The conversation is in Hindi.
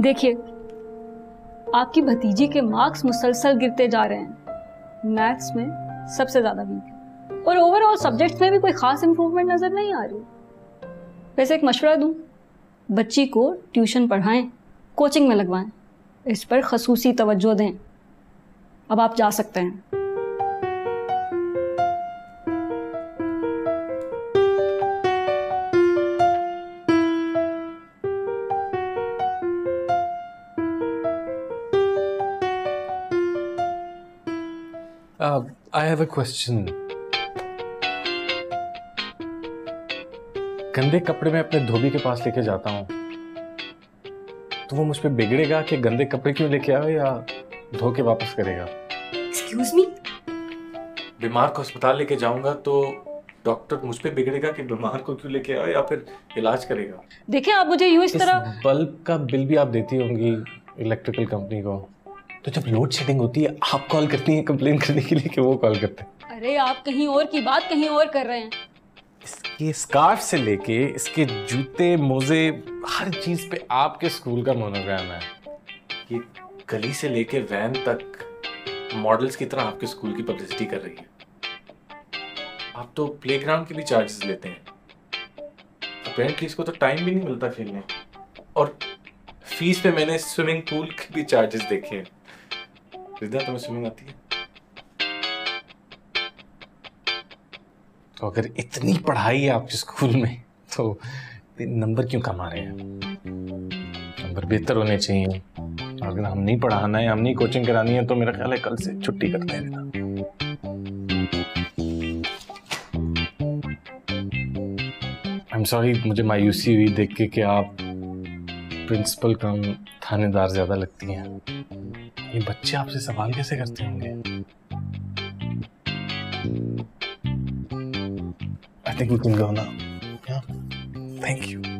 देखिए, आपकी भतीजी के मार्क्स मुसलसल गिरते जा रहे हैं। मैथ्स में सबसे ज़्यादा वीक और ओवरऑल सब्जेक्ट्स में भी कोई ख़ास इम्प्रूवमेंट नज़र नहीं आ रही। वैसे एक मशवरा दूँ, बच्ची को ट्यूशन पढ़ाएँ कोचिंग में लगवाएँ, इस पर खसूसी तवज्जो दें। अब आप जा सकते हैं। Uh, I have a question. गंदे कपड़े में अपने धोबी के पास लेके जाता हूँ। तो वो मुझ पे बिगड़ेगा कि गंदे कपड़े क्यों लेके आए या धो के वापस करेगा? एक्सक्यूज मी बीमार को अस्पताल लेके जाऊँगा तो डॉक्टर मुझ पर बिगड़ेगा कि बीमार को क्यों लेके आए या फिर इलाज करेगा? देखिए आप मुझे यूँ इस इस तरह बल्ब का बिल भी आप देती होंगी इलेक्ट्रिकल कंपनी को। तो जब लोड शेडिंग होती है आप कॉल करती हैं कंप्लेन करने के लिए कि वो कॉल करते हैं। अरे आप कहीं और की बात कहीं और कर रहे हैं। इसके स्कार्फ से लेके इसके जूते मोजे हर चीज़ पे आपके स्कूल का मोनोग्राम है। ये गली से लेके वैन तक मॉडल्स की तरह आपके स्कूल की पब्लिसिटी कर रही है। आप तो प्लेग्राउंड के भी चार्जेस लेते हैं। अपेरेंटली इसको तो टाइम भी नहीं मिलता खेलने। और फ़ीस पे मैंने स्विमिंग पूल के भी चार्जेस देखे हैं। रिदा तुम्हें स्विमिंग आती है तो अगर इतनी पढ़ाई है आपके स्कूल में तो नंबर क्यों कम रहे हैं? नंबर बेहतर होने चाहिए। अगर हम नहीं पढ़ाना है, हम नहीं कोचिंग करानी है तो मेरा ख्याल है कल से छुट्टी करते हैं आई एम सॉरी मुझे मायूसी हुई देख के कि आप प्रिंसिपल कम थानेदार ज़्यादा लगती हैं। ये बच्चे आपसे सवाल कैसे करते होंगे? I think you can go thank you